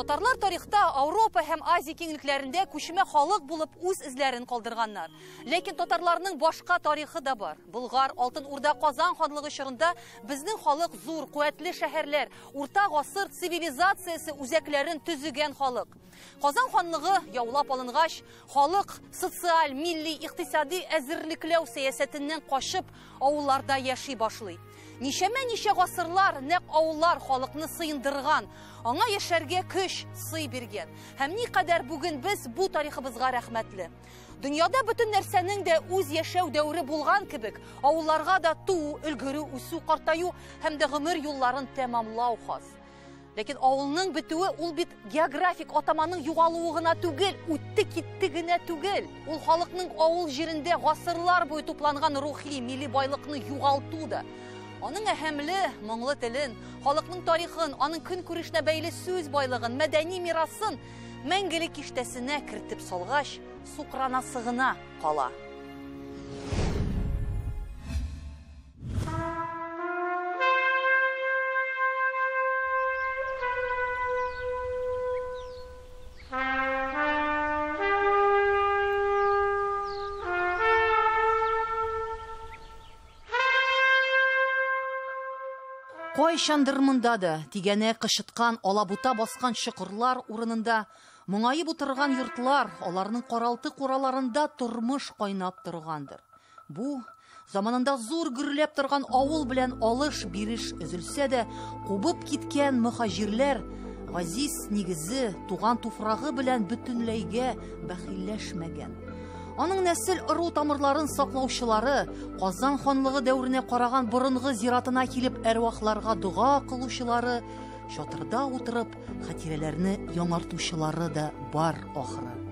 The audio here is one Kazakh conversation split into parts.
Татарлар тарихта Ауропа һәм Азия киңлекләрендә күчмә халык булып үз эзләрен калдырганнар. Ләкин татарларның башка тарихы да бар. Булгар, Алтын Урда, Казан ханлыгы чорында безнең халык зур, куәтле шәһәрләр, урта гасыр цивилизациясе үзәкләрен төзегән халык. Казан ханлыгы яулап алынгач, халык социаль, милли, икътисади әзерлекләү сәясәтеннән кашып, авылларда яши башлый. Нишәмә нишә гасырлар нәк авыллар халыкны сыйындырган, аңа яшәргә көч, сый биргән. Һәм никадәр бүген без бу тарихыбызга рәхмәтле. Дөньяда бөтен нәрсәнең дә үз яшәү дәвре булган кебек, авылларга да туу, өлгерү, үсү, картаю һәм дә гомер юлларын тәмамлау хас. Ләкин авылның бетүе ул бит географик атаманың югалуы гына түгел, үтте китте генә түгел. Ул халыкның авыл җирендә гасырлар буе тупланган рухи, милли байлыкны югалту да. Аның әһәмле, моңлы телен, халыкның тарихын, аның көн күрешенә бәйле сүз байлыгын, мәдәни мирасын мәңгелек киштәсенә кертеп салгач, сукранасы гына кала. Кайчандыр монда да тигәнә кышыткан, алабута баскан чокырлар урынында моңаеп утырган йортлар, аларның каралты кураларында тормыш кайнап торгандыр. Бу заманында зур гөрләп торган авыл белән алыш бириш өзелсә дә, кубып киткән мөхаҗирләр газиз нигезе, туган туфрагы белән бөтенләйгә бәхилләшмәгән. Аның нәсел ыру тамырларын саклаучылары Казан ханлыгы дәүренә караган борынгы зиратына килеп әрвахларга дуга кылучылары, чатырда утырып хатирәләрне яңартучылары да бар ахыры.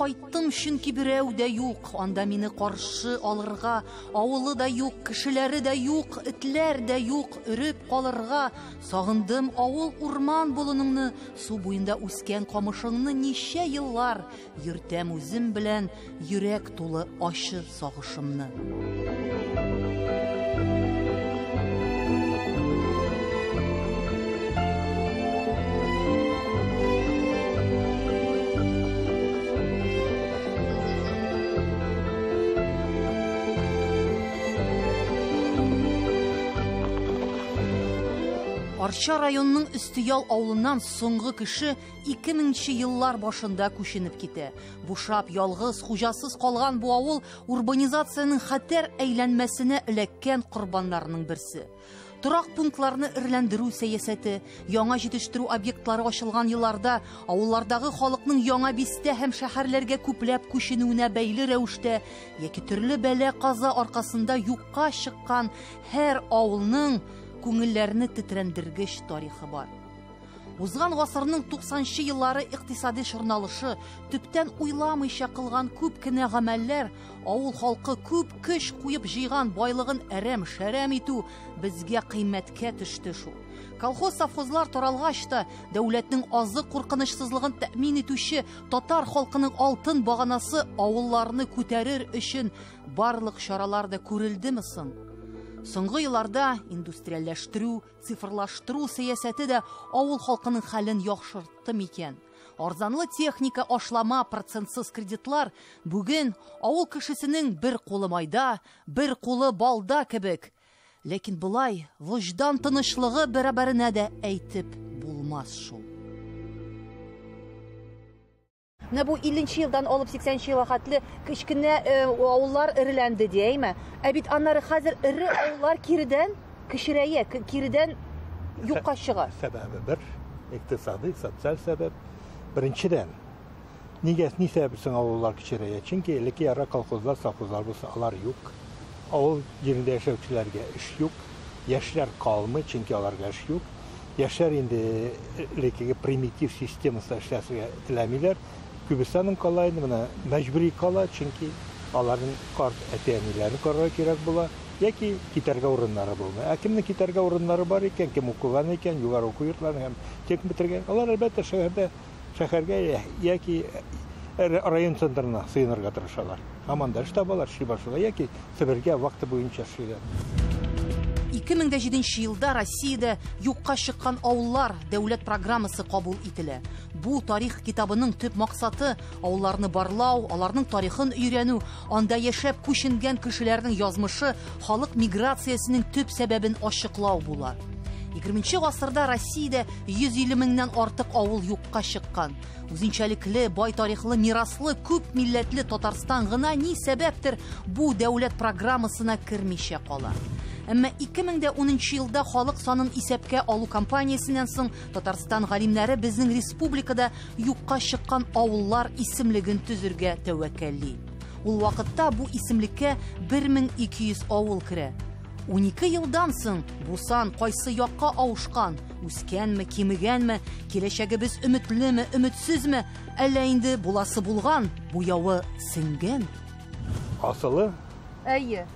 Кайттым чөнки берәү дә юк. Анда мине каршы алырга авылы да юк, кешеләре дә юк, этләр дә юк, өреп калырга. Сагындым авыл урман болыныңны, су буенда үскән камышыңны ничә еллар. Йөртәм үзем белән йөрәк тулы ачы сагышымны. Арча районының Өстиял авылыннан соңгы кеше 2000 еллар башында күченеп китә. Бушап, ялгыз, хуҗасыз калган бу авыл урбанизацияның хәтәр әйләнмәсенә эләккән корбаннарның берсе. Торак пунктларны ирләндерү сәясәте, яңа җитештерү объектлары ачылган елларда авыллардагы халыкның яңа бистә һәм шәһәрләргә күпләп күченүенә бәйле рәвештә яки төрле бәла каза аркасында юкка чыккан һәр авылның күңелләрне тетрәндергеч тарихы бар. Узган гасырның 90 еллары икътисади шырналышы, төптән уйламыйча кылган күп кенә гамәлләр, авыл халкы күп көч куеп җыйган байлыгын әрәм шәрәм итү безгә кыйммәткә төште шул. Колхоз совхозлар таралгач та дәүләтнең азык куркынычсызлыгын тәэмин итүче татар халкының алтын баганасы авылларны күтәрер өчен барлык чаралар да күрелдеме соң? Соңгы елларда индустриальләштерү, цифрлаштыру сәясәте дә авыл халкының хәлен яхшыртты микән? Арзанлы техника, ашлама, процентсыз кредитлар бүген авыл кешесенең бер кулы майда, бер кулы балда кебек. Ләкин булай вождан тынычлыгы бәрабәренә дә әйтеп булмас шул. Менә бу 50 елдан алып 80 елга хәтле кичкенә авыллар иреләнде дияйме? Ә бит аннары хәзер ире авыллар киридән кичерәя, киридән юкка чыга. Сәбәбе бер, икътисади, социаль сәбәп. Беренчедән, нигә ни сәбәпсен авыллар кичерәя? Чөнки элекке яра колхозлар, совхозлар булса, алар юк. Авыл җирендә яшәүчеләргә эш юк. Яшьләр калмый, чөнки аларга эш юк. Яшьләр инде элеккеге примитив системасында эшләсергә теләмиләр. Күбесенең кала инде менә мәҗбүри кала, чөнки аларның карт әтәниләрен карарга кирәк була, яки китәргә урыннары булмый. Ә кемнең китәргә урыннары бар икән, кем укыган икән, югары уку йортларын һәм тек бетергән, алар әлбәттә шәһәрдә шәһәргә яки район центрына сыйынырға тырышалар аманда эш табалар шибашыга яки себерге вакыты буенча эшлиләр 2007 елда Россиядә юкка чыккан авыллар дәүләт программасы кабул ителә. Бу тарих китабының төп максаты авылларны барлау, аларның тарихын өйрәнү, анда яшәп күченгән кешеләрнең язмышы, халык миграциясенең төп сәбәбен ачыклау була. 20 гасырда Россиядә 150 меңнән артык авыл юкка чыккан. Үзенчәлекле, бай тарихлы, мираслы, күп милләтле Татарстан гына ни сәбәптер бу дәүләт программасына кермичә кала. Әмма 2010 елда халык санын исәпкә алу кампаниясеннән соң Татарстан галимнәре безнең республикада юкка чыккан авыллар исемлеген төзергә тәвәккәлли. Ул вакытта бу исемлеккә 1200 авыл керә. 12 елдан соң бу сан кайсы якка авышкан, үскәнме, кимегәнме, киләчәгебез өметлеме, өметсезме, әллә инде буласы булган, буявы сеңгән? асылы Әйе.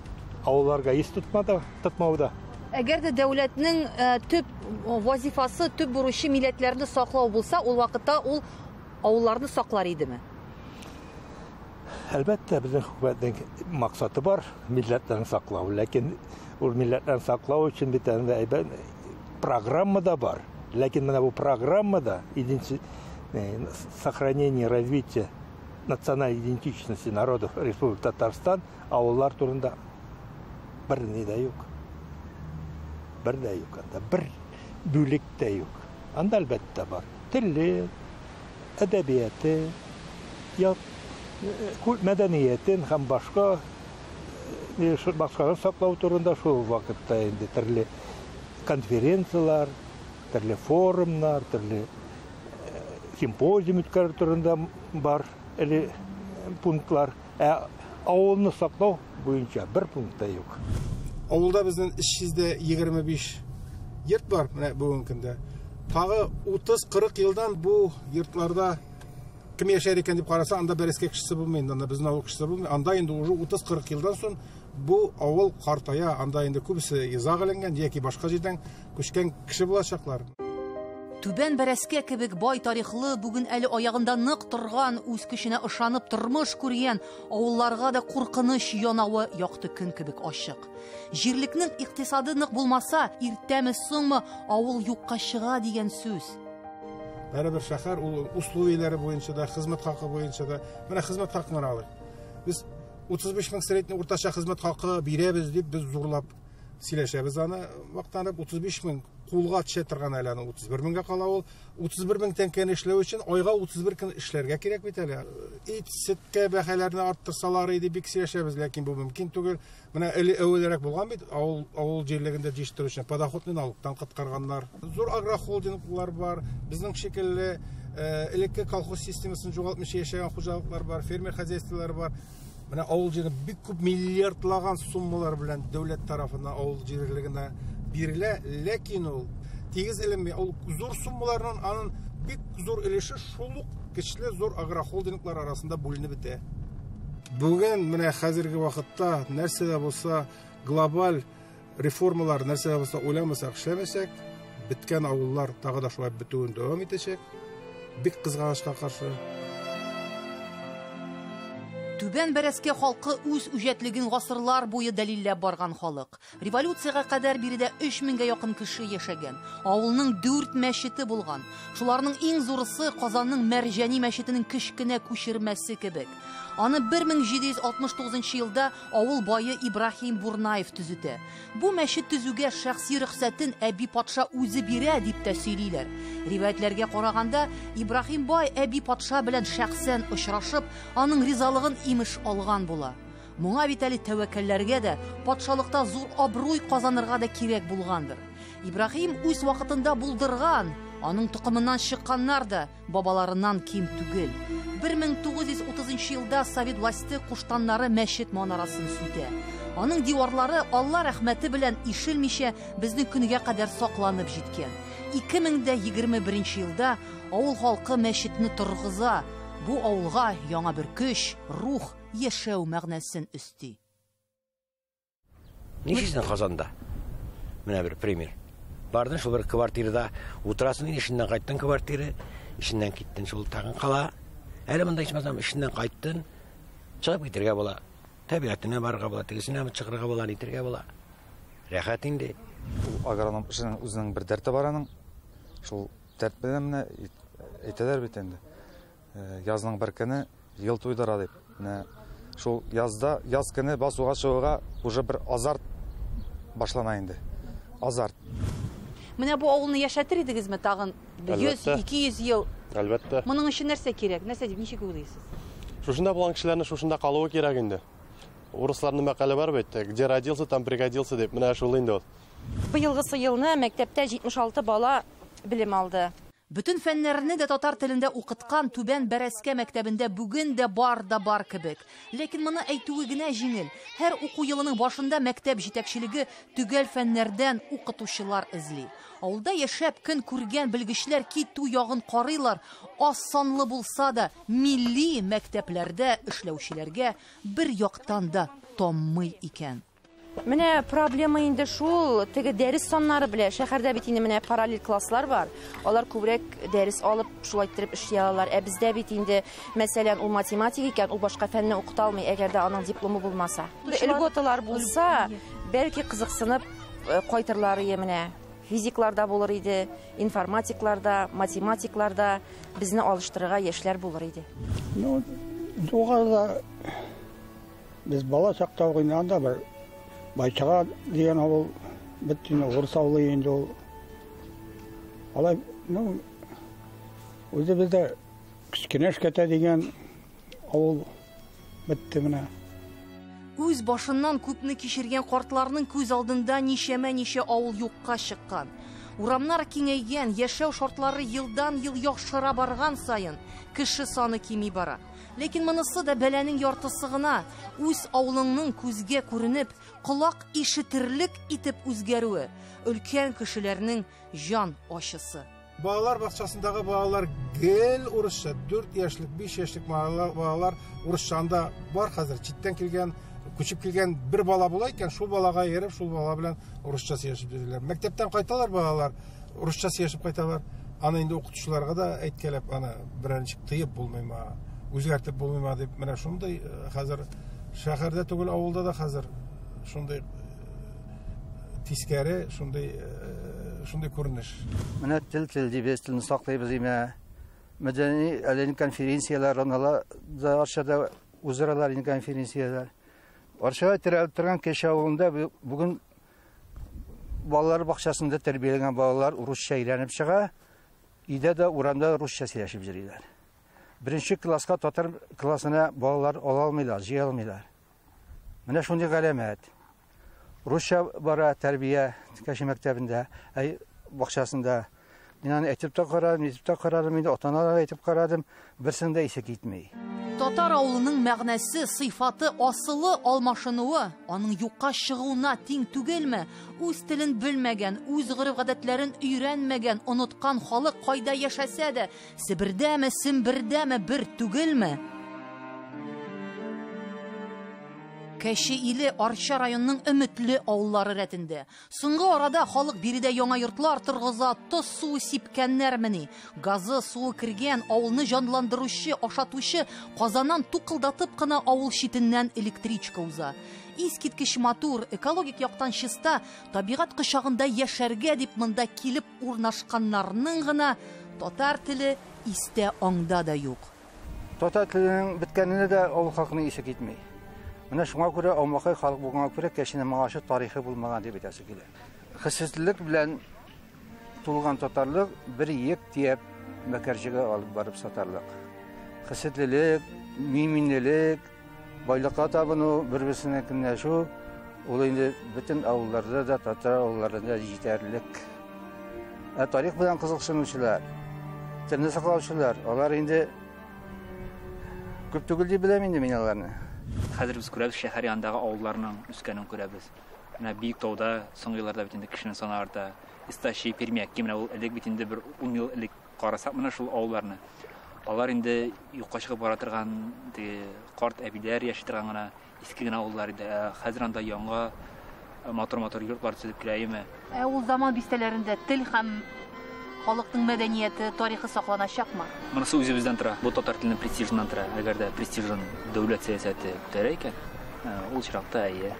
Авылларга ис тотмады тотмауда Әгәр дә дәүләтнең э, төп вазифасы, төп бурычы милләтләрне саклау булса, ул вакытта ул авылларны саклар идеме? әлбәттә безнең хөкүмәтнең максаты бар милләтләрне саклау ләкин ул милләтләрне саклау өчен бит әйбәт программа да бар. Ләкин менә бу программада сохранение развития национальной идентичности народов республики татарстан авыллар турында бер ни дә юк бер дә юк анда бер бүлек тә юк анда әлбәттә бар теле әдәбияты мәдәниятен һәм башка башкаларын саклау турында шул вакытта инде төрле конференциялар төрле форумнар төрле симпозиум үткәрү турында бар әле пунктлар авылны саклау буенча бер пункт та юк. Авылда біздің үш жүзде егерме беш йорт бар міне бүгінгі күнде. Тағы отыз қырық жылдан бұл йортларда кім яшар екен деп қараса анда бәреске кішісі болмайды анда біздің ауыл кішісі болмайды. Анда енді уже отыз қырық жылдан соң бұл ауыл қартая анда енді көбісі изақ ілінген яки башқа жерден көшкен кіші болашақлар Түбән бәрәскә кебек бай тарихлы, бүген әле аягында нык торган, үз көченә ышанып тормыш күргән авылларга да куркыныч янавы якты көн кебек ачык. Җирлекнең икътисады нык булмаса, иртәме соңмы авыл юкка чыга дигән сүз. бәрібір шәһәр ул условияләре буенча да хезмәт хакы буенча да менә хезмәт хакын алыйк без 35 мең средний уртача хезмәт хакы бирәбез дип без зурлап сөйләшәбез аны мактанып 35 мең кулга төшә торган әле аны 31 меңгә кала ул 31 мең тәңкәне эшләү өчен айга 31 көн эшләргә кирәк бит әле ит сөткә бәһаләрне арттырсалар иде бик сөйләшәбез ләкин бу мөмкин түгел эле әүвәлрәк булган бит авыл җирлегендә җитештерү өчен подоходный налогтан коткарганнар зур агрохолдинглар бар безнең шикелле э, элекке колхоз системасын югалтмыйча яшәгән хуҗалыклар бар фермер хозяйстволары бар. Менә авыл җирендә бик күп миллиардлаган суммалар белән дәүләт тарафыннан авыл җирлегенә бирелә ләкин ул тигез эленми ул зур суммаларның аның бик зур өлеше шул ук көчле зур арасында бүленеп бетә. Бүген менә хәзерге вакытта нәрсә дә булса глобаль реформалар нәрсә дә булса уйламасак эшләмәсәк беткән авыллар тагы да шулай бетүен дәвам итәчәк. Бик кызганычка каршы. Түбән бәрәскә халкы үз үҗәтлеген гасырлар буе дәлилләп барган халык. Революциягә кадәр биредә 3000гә якын кеше яшәгән. Авылның 4 мәчете булган. Шуларның иң зурысы Казанның Мәрҗани мәчетенең кечкенә күчермәсе кебек. Аны 1769 елда авыл бае Ибраһим Бурнаев төзетә. Бу мәчет төзүгә шәхси рөхсәтен Әби патша үзе бирә дип тә сөйлиләр. Риваятләргә караганда, Ибраһим бай Әби патша белән шәхсән очрашып, аның ризалыгын имеш алган була. Моңа бит әле тәвәккәлләргә дә патшалыкта зур абруй казанырга да кирәк булгандыр. Ибраһим үз вакытында булдырган, аның тукымыннан чыкканнар да бабаларыннан ким түгел. 1930 елда Совет власте куштаннары мәчет манарасын сүтә. Аның диварлары Алла рәхмәте белән ишелмичә безнең көнгә кадәр сакланып җиткән. 2021 елда авыл халкы мәчетне торгыза. Бу авылга яңа бер көч, рух, яшәү мәгънәсен өсти. Нишесен Казанда? Менә бер пример. Бардың шул бер квартирада утырасың, ишеннән кайттың квартира, ишеннән киттең шул тагын кала. Әле монда ичмасам эшеннән кайттың, чыгып китәргә була. Табигатына барырга була, тегесенә чыгырга була, нитәргә була. Рәхәт инде. Агроном эшенең үзенең бер дәрте бар аның. Шул дәрт белән менә әйтәләр бит инде. Язның бер көне ел туйдыра дип. Менә шул язда яз көне басуга чыгуга уже бер азарт башлана инде. Азарт. Менә бу авылны яшәтер идегезме тагын 100 Әлбәттә. 200 ел? Әлбәттә. Моның өчен нәрсә кирәк? Нәрсә дип ничек уйлыйсыз? Шушында булган кешеләрне шушында калуы кирәк инде. Урысларның мәкале бар бит, где родился, там пригодился дип. Менә шул инде ул. Быелгысы елны мәктәптә 76 бала белем алды. Бүтін фәннәрне дә татар телендә укыткан Түбән Бәрәскә мәктәбендә бүген дә бар да бар кебек. Ләкин моны әйтүе генә җиңел. Һәр уку елының башында мәктәп җитәкчелеге төгәл фәннәрдән укытучылар эзли. Авылда яшәп көн күргән белгечләр китү ягын карыйлар. Аз санлы булса да, милли мәктәпләрдә эшләүчеләргә бер яктан да томмый икән. Менә проблема инде шул, теге дәрес саннары белән шәһәрдә бит инде менә параллель класслар бар. Алар күбрәк дәрес алып шулай иттереп эшли алалар. Ә бездә бит инде мәсәлән ул математик икән, ул башка фәнне укыта алмый, әгәр дә аның дипломы булмаса. Льготалар булса, бәлки кызыксынып э, кайтырлар менә. Физикларда булыр иде, информатикларда, математикларда безне алыштырырга яшьләр булыр иде. Ну, жоғарыда біз бала шақта ойнағанда бір байшаға деген ауыл бітті орыс ауылы енді ол алай ну өзі бізде кішкене шкета деген ауыл бітті міне Үз башыннан күпне кичергән картларның күз алдында нишәмә нишә авыл юкка чыккан. Урамнар киңәйгән, яшәү шартлары елдан ел яхшыра барган саен кеше саны кими бара. Ләкин монысы да бәләнең яртысы гына. Үз авылыңның күзгә күренеп, колак ишетерлек итеп үзгәрүе, өлкән кешеләрнең жан ачысы. Балалар бакчасындагы балалар гел урысча 4 яшьлек, 5 яшьлек балалар, урысчанда бар хәзер. Читтән килгән, күчеп килгән бер бала була икән, шул балага ереп, шул бала белән урысча сөйләшеп йөриләр. Мәктәптән кайталар балалар, урысча сөйләшеп кайталар. Аны инде укытучыларга да әйткәләп, аны беренче тыеп булмыйма, үзгәртеп булмыйма дип, менә шундый э, хәзер шәһәрдә түгел, авылда да хәзер шундый э, тискәре, шундый э, шундый күренеш. Менә тел тел дибез, телне саклыйбыз име. Мәдәни әлеге конференциялар, анала да арчада үзаралар конференциялар. Арчада терәлеп торган кеше авылында бу- бүген балалар бакчасында тәрбияләнгән балалар урысча өйрәнеп чыга. Өйдә дә урамда русча сөйләшеп йөриләр. Беренче класска татар классына балалар ала алмыйлар, җыя алмыйлар. Менә шундый галәмәт. Русча бара тәрбия кеше мәктәбендә, әй бакчасында. Мин аны әйтеп тә карадым, әйтеп тә карадым, инде ата-аналарга әйтеп карадым, берсен дә исе китмәй. Татар авылының мәгънәсе, сыйфаты, асылы алмашынуы, аның юкка чыгуына тиң түгелме? Үз телен белмәгән, үз гырыф-гадәтләрен өйрәнмәгән, оныткан халык кайда яшәсә дә, Себердәме, Сембердәме бер түгелме? Кәши иле Арча районының өметле авыллары рәтендә. Соңгы арада халык биредә яңа йортлар торгыза, тоз суы сипкәннәрмени. Газы суы кергән авылны җанландыручы, ашатучы Казаннан тукылдатып кына авыл читеннән электричка уза. Искиткеч матур, экологик яктан чиста, табигать кочагында яшәргә дип монда килеп урнашканнарның гына татар теле истә аңда да юк. Татар теленең беткәненә дә авыл халкының исе китмәй. Менә шуңа күрә алмакай халык булганга күрә кешенең маңашы тарихи булмаган дип әйтәсе килә. Хисетлек белән тулган татарлык бер ек тиеп мәкәрҗегә алып барып сатарлык. Хисетлелек, миминлек, байлыкка табыну, бер-берсенә көнләшү ул инде бөтен авылларда да, татар авылларында җитәрлек. Ә тарих белән кызыксынучылар, телне саклаучылар, алар инде күп түгел дип беләм инде мин аларны. Хәзер без күрәбез шәһәр янындагы авылларның үскәнен күрәбез. Менә бик тауда соңгы елларда бит инде кешенең саны арта. Исташи, Пермяк, менә ул элек бит инде бер 10 ел элек карасак менә шул авылларны. Алар инде юкка чыгып бара торган теге карт әбиләр яши торган гына иске генә авыллар иде. Ә Хәзер анда яңа матур-матур йортлар төзелеп килә име? Ә ул заман бистәләрендә тел һәм халыкның мәдәнияте, тарихы сакланачакмы? Монысы үзебездән тора. Бу татар теленең престижыннан тора. Әгәр дә престижын дәүләт сәясәте күтәрә икән, ул чиракта әйе.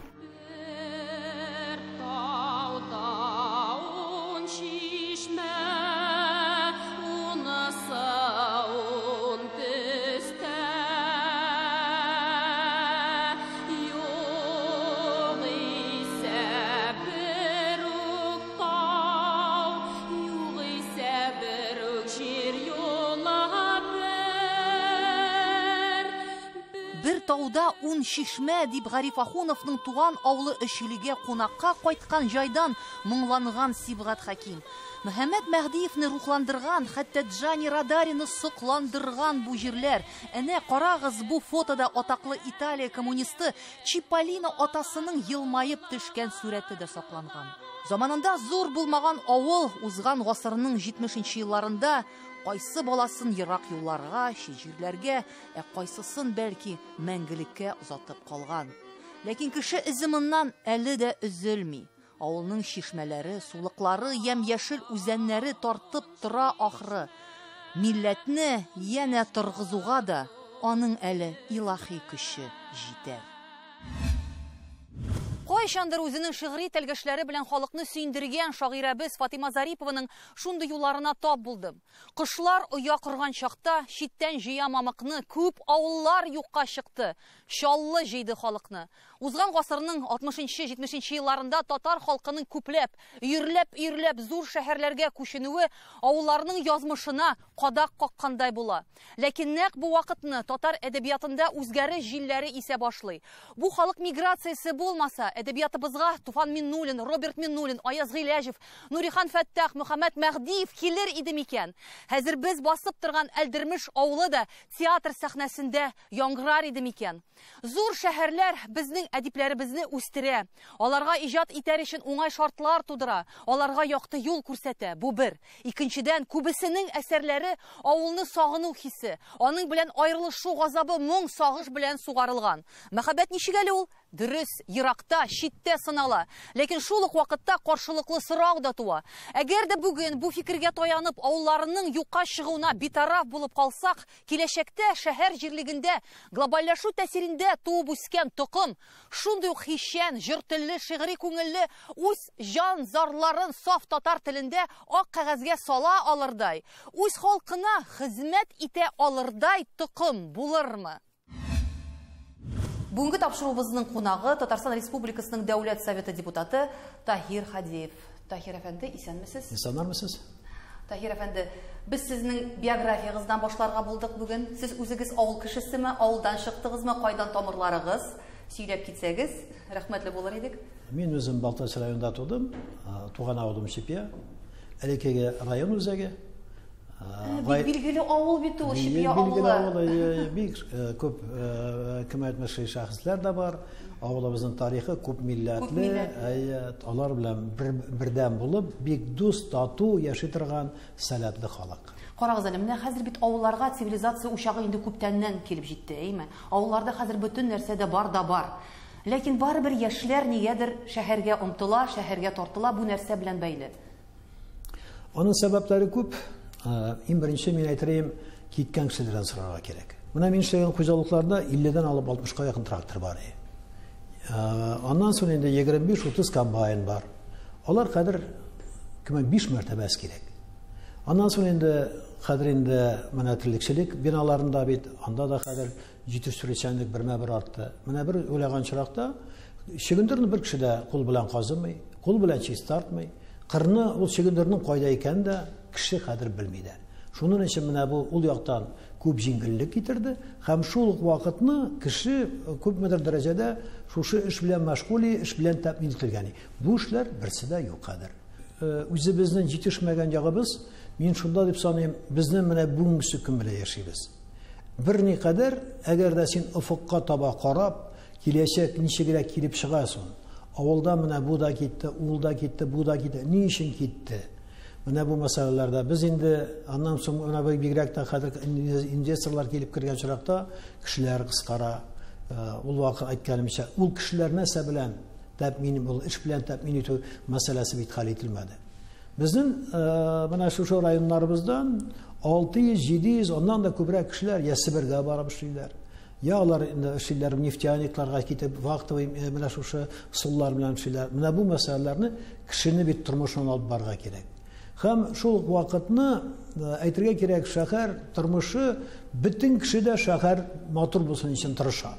Бер тауда ун шишмә дип Гариф Ахуновның туган авылы Өчилегә кунакка кайткан җайдан моңланган Сибгат Хаким. Мөхәммәд Мәһдиевне рухландырган, хәтта Джани Радарины сокландырган бу җирләр. Әнә карагыз бу фотода атаклы Италия коммунисты Чиполлино атасының елмаеп төшкән сурәте дә сакланган. Заманында зур булмаган авыл узган гасырның 70 елларында кайсы баласын ерак юлларга, шиҗирләргә, ә кайсысын бәлки мәңгелеккә озатып калган. Ләкин кеше изимыннан әле дә өзелми. Авылның шишмәләре, сулыклары, ямь-яшел үзәннәре тартып тора ахры. Милләтне янә торгызуга да аның әле илаһи көче җитәр. Кайчандыр үзенең шигъри тәлгәшләре белән халыкны сөендергән шагыйрәбез Фатима Зарипованың шундый юлларына тап булдым. Кышлар оя корган чакта читтән җыя мамыкны күп авыллар юкка чыкты. Чаллы җыйды халыкны. Узган гасырның 60-70 елларында татар халкының күпләп, йөрләп-йөрләп зур шәһәрләргә күченүе авылларның язмышына кадак каккандай була. Ләкин нәкъ бу вакытны татар әдәбиятында үзгәреш җилләре исә башлый. Бу халык миграциясе булмаса, әдәбиятыбызга Туфан Миннулин, Роберт Миннулин, Аяз Гыйләҗев, Нурихан Фәттах, Мөхәммәд Мәһдиев килер иде микән? Хәзер без басып торган Әлдермеш авылы да театр сәхнәсендә яңгырар иде микән? Зур шәһәрләр безнең әдипләребезне үстерә. Аларга иҗат итәр өчен уңай шартлар тудыра. Аларга якты юл күрсәтә. Бу бер. Икенчедән, күбесенең әсәрләре авылны сагыну хисе, аның белән аерылышу газабы моң сагыш белән сугарылган. Мәхәббәт ничек әле ул? Дөрес, еракта, читтә сынала. Ләкин шул ук вакытта каршылыклы да туа. Әгәр дә бүген бу фикергә таянып авылларының юкка битараф булып калсак, киләчәктә шәһәр җирлегендә глобальләшү тәсирендә туып үскән токым, шундый ук хишән, җыр телле, шигъри күңелле үз җан зарларын саф татар телендә ак кәгазьгә сала алырдай, үз халкына хезмәт итә алырдай токым булырмы? Бүгінгі тапшыруыбызның қонағы Татарстан Республикасының Дәулет Советы депутаты Тахир Хадиев. Тахир әфәнде, исәнмесез? Исәнмесез? Тахир әфәнде, біз сезнең биографияғыздан башларға булдык бүген. Сез үзегез авыл кешесеме, авылдан чыктыгызмы, кайдан тамырларыгыз? Сөйләп китсәгез, рәхмәтле булыр идек. Мин үзем Балтач районында тудым, туган авылым Шипия. Элекеге район үзәге. Бик билгеле авыл бит ул, Шипия Билгеле авылы. авылы, бик күп кыйммәтле шәхесләр дә бар. Авылыбызның тарихы күп милләтле, милләтле. әйе, алар белән бер, бердәм булып, бик дус, тату яши торган сәләтле халык. Карагыз әле, менә хәзер бит авылларга цивилизация учагы инде күптәннән килеп җитте, әйме? Авылларда хәзер бөтен нәрсә дә бар да бар. Ләкин барыбер яшьләр нигәдер шәһәргә омтыла, шәһәргә тартыла, бу нәрсә белән бәйле. Аның сәбәпләре күп. Ә, Иң беренче мин әйтерем, киткән кешеләрдән сорарга кирәк. Менә мин эшләгән хуҗалыкларда 50-дән алып 60-ка якын трактор бар. Ә, Аннан соң инде 25-30 комбайн бар. Алар хәзер кеме 5 мәртәбә кирәк. Аннан соң инде хәзер инде менә терлекчелек биналарында бит, анда да хәзер җитештерүчәнлек бермә-бер артты. Менә бер уйлаган чиракта чигендерне бер кеше дә кул белән казымый, кул белән чиз тартмый. Кырны ул чигендернең кайда икән хәзер белми дә. Шуның өчен менә бу ул яктан күп җиңгеллек китерде һәм шул ук вакытны кеше дәрәҗәдә шушы эш белән мәшгули, эш белән тәэмин ителгән. Бу эшләр берсе дә юк хәзер. Үзебезнең җитешмәгән ягыбыз, мин шунда дип саныйм, безнең менә бүгенге көн белән яшибез. Бер никадәр әгәр дә син офыкка таба карап, киләчәк ничегрәк килеп чыгасың. Авылда менә бу да китте, ул да китте, бу да китте. Ни өчен китте? Mənə bu məsələlərdə biz indi ondan sonra ona bir birgə hazır investorlar gəlib kirgan çıraqda kişilər qısqara, ul vaxt aytganimcha, ul kişilər nəsə bilən təmin bu iş bilən təmin etmə məsələsi bit həll edilmədi. Bizim mana shu shu rayonlarimizdan 600-700 ondan da ko'proq kishilar ya Sibirga borib ishlaydilar. yo ular endi ishlar neftianiklarga ketib vaqtvoy mana shu usullar bilan ishlar mana bu masalalarni kishini bit turmushini olib borgan kerak Һәм шул вакытны э, әйтергә кирәк, шәһәр тормышы бөтен кеше дә шәһәр матур булсын өчен тырыша.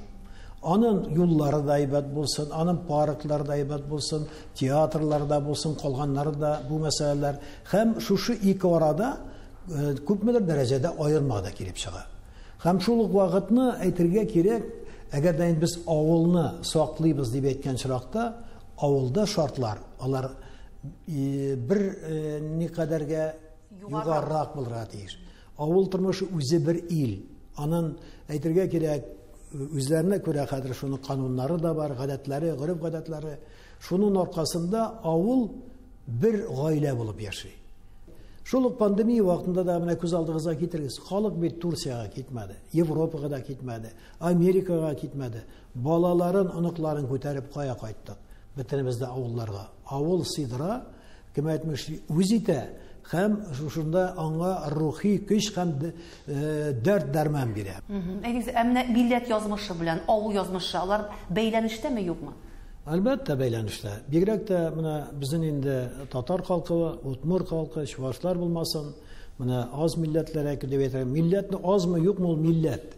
Аның юллары да әйбәт булсын, аның парклары да әйбәт булсын, театрлар да булсын, калганнары да бу мәсьәләләр. Һәм шушы ике арада э, күпмедер дәрәҗәдә аерма да килеп чыга. Һәм шул ук вакытны әйтергә кирәк, әгәр дә без авылны саклыйбыз дип әйткән чиракта, авылда шартлар, алар бер э, никадәргә югарырак булырга тиеш. Авыл тормышы үзе бер ил. Аның әйтергә кирәк, үзләренә күрә хәзер шуның кануннары да бар, гадәтләре, гырыф гадәтләре. Шуның аркасында авыл бер гаилә булып яши. Шул ук пандемия вакытында да менә күз алдыгызга китерегез. Халык бит Турцияга китмәде, Европага да китмәде, Америкага китмәде. Балаларын, оныкларын күтәреп кая кайттык? Бөтенебез дә авылларга. Авыл сыйдыра, кем әйтмеш, үз итә һәм шушында аңа рухи көч һәм э, дәрт дәрман бирә. Әгез, ә менә милләт язмышы белән авыл язмышы, алар бәйләнештәме, юкмы? Әлбәттә бәйләнештә. Бигрәк тә менә безнең инде татар халкы, утмур халкы, чувашлар булмасын, менә аз милләтләр дип әйтәм. Милләтне азмы, юкмы ул милләт.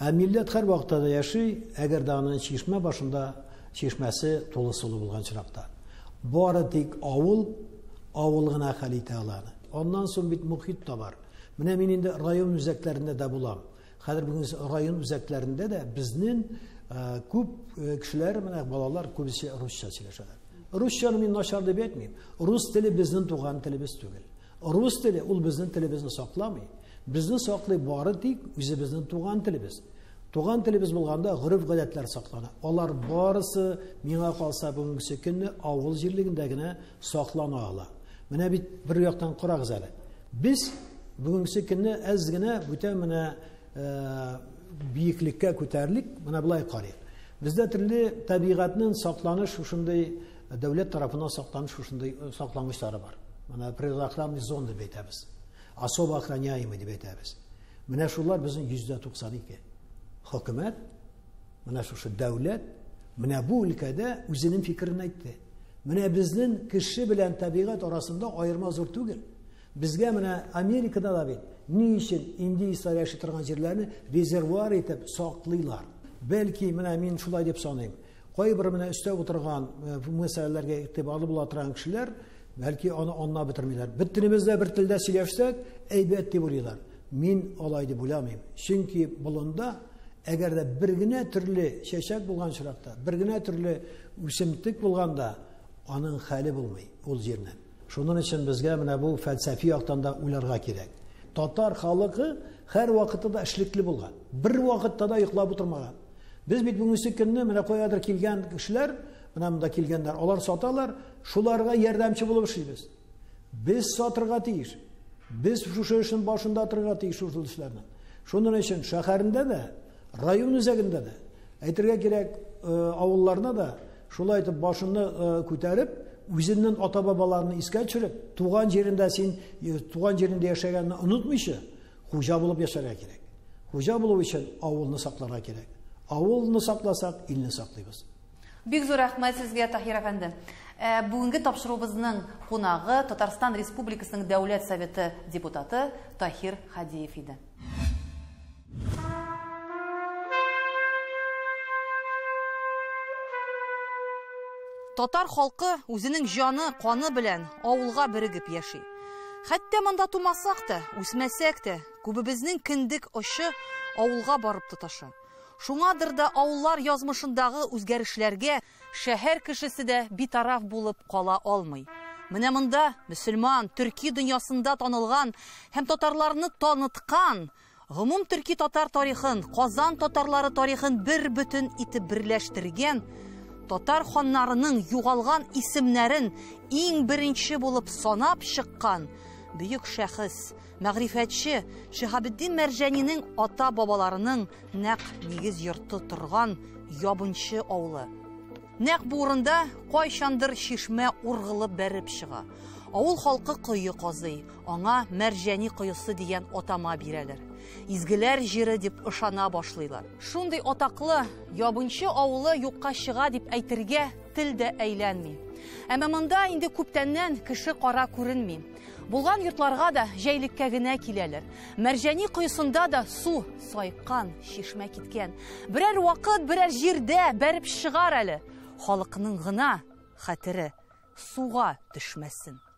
Ә милләт һәр вакытта да яши, әгәр дә аның чишмә башында чишмәсе тулы сулы булган чиракта. Бары тик авыл авыл гына хәл итә аланы. Оннан соң бит мөхит та бар. Менә мин инде район үзәкләрендә дә булам. Хәзер бүген район үзәкләрендә дә безнең күп кешеләр, менә балалар күбесе русча сөйләшәләр. Русчаны мин начар дип әйтмим. Рус теле безнең туган телебез түгел. Рус теле ул безнең телебезне сакламый. Безне саклый бары тик үзебезнең туган телебез. Туган телебез булганда гырыф гадәтләр саклана. Алар барысы миңа калса бүгенге көнне авыл җирлегендә генә саклана ала. Менә бит бер яктан карагыз әле. Без бүгенге көнне әз генә бүтән менә э, биеклеккә күтәрлек, менә булай карыйк. Бездә төрле табигатьнең сакланыш шушындай дәүләт тарафыннан сакланыш шушындай э, саклангычлары бар. Менә природоохранный зона дип әйтәбез. Особо охраняемый дип әйтәбез. Менә шулар безнең 192. Хөкүмәт, менә шушы дәүләт, менә бу өлкәдә үзенең фикерен әйтте. Менә безнең кеше белән табигать арасында аерма зур түгел. Безгә менә Америкада да бит ни өчен индеецлар яши торган җирләрне резервуар итеп саклыйлар. Бәлки менә мин шулай дип саныйм. Кайбер менә өстә утырган бу мәсьәләләргә игътибарлы була торган кешеләр бәлки аны анна бетермиләр. Бөтенебез дә бер телдә сөйләшсәк, әйбәт дип уйлыйлар. Мин алай дип уйламыйм. Чөнки болында әгәр дә бер генә төрле чәчәк булган чиракта, бер генә төрле үсемтек булганда, аның хәле булмый ул җирнән. Шуның өчен безгә менә бу фәлсәфи яктан да уйларга кирәк. Татар халкы һәр вакытта да эшлекле булган. Бер вакытта да йоклап утырмаган. Без бит бүгенге көнне менә каядыр килгән кешеләр, менә монда килгәннәр, алар саталар, шуларга ярдәмче булып эшлибез. Без сатырга тиеш. Без шушы эшнең башында торырга тиеш шул эшләрне. Шуның өчен шәһәрендә дә, район үзәгендә дә, әйтергә кирәк, авылларда да шулай итеп башыны күтәреп, үзеннән ата-бабаларны искә төшереп, туган җирендә син туган җирендә яшәгәнне онытмыйча, хуҗа булып яшәргә кирәк. Хуҗа булу өчен авылны сакларга кирәк. Авылны сакласак, илне саклыйбыз. Бик зур рәхмәт сезгә, Таһир әфәнде. Бүгенге тапшыруыбызның кунагы Татарстан Республикасының Дәүләт Советы депутаты Таһир Хадиев иде. Татар халкы үзенең җаны, каны белән авылга бирегеп яши. Хәтта монда тумасак та, үсмәсәк тә, күбебезнең киндек очы авылга барып тоташа. Шуңадыр да авыллар язмышындагы үзгәрешләргә шәһәр кешесе дә битараф булып кала алмый. Менә монда мөселман, төрки дөньясында танылган һәм татарларны таныткан гомум төрки татар тарихын, Казан татарлары тарихын бер бөтен итеп берләштергән татар ханнарының югалган исемнәрен иң беренче булып санап чыккан бөек шәхес, мәгърифәтче Шиһабеддин Мәрҗәнинең ата-бабаларының нәк нигез йорты торган Ябынчы авылы. Нәк бу урында кайчандыр чишмә ургылып бәреп чыга. Авыл халкы кое казый, аңа Мәрҗәни коесы дигән атама бирәләр. Изгеләр җире дип ышана башлыйлар. Шундый атаклы ябынчы авылы юкка чыга дип әйтергә тел дә әйләнми. Әмма монда инде күптәннән кеше кара күренми. Булган йортларга да җәйлеккә генә киләләр. Мәрҗәни коесында да су сайккан, чишмә киткән. Берәр вакыт, берәр җирдә бәреп әле. Халыкның гына хәтере суга төшмәсен.